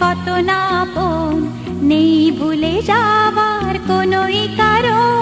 কত না নেই ভুলে যাবার কোনো কারণ।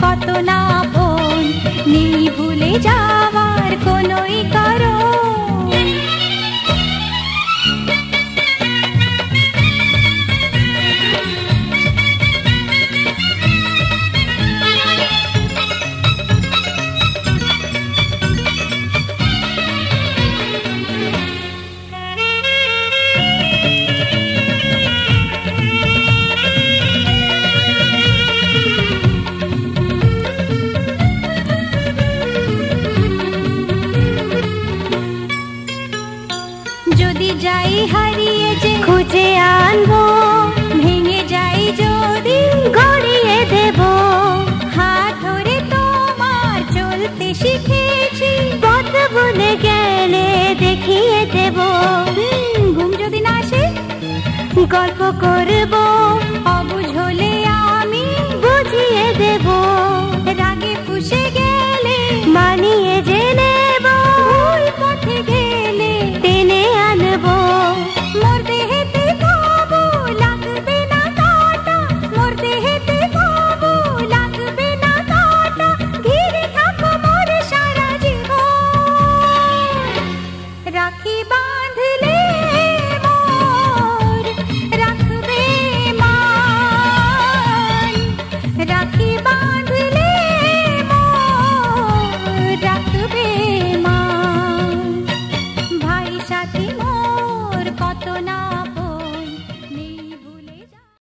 কত না বোন নেই ভুলে যাওয়ার যাই হারিয়ে যে খুঁজে আনব, ভেঙে যাই যদি গড়িয়ে দেব। হাত ধরে তোমার চলতে শিখেছি, পথ ভুলে গেলে দেখিয়ে দেব। ঘুম যদি না আসে, গল্প করে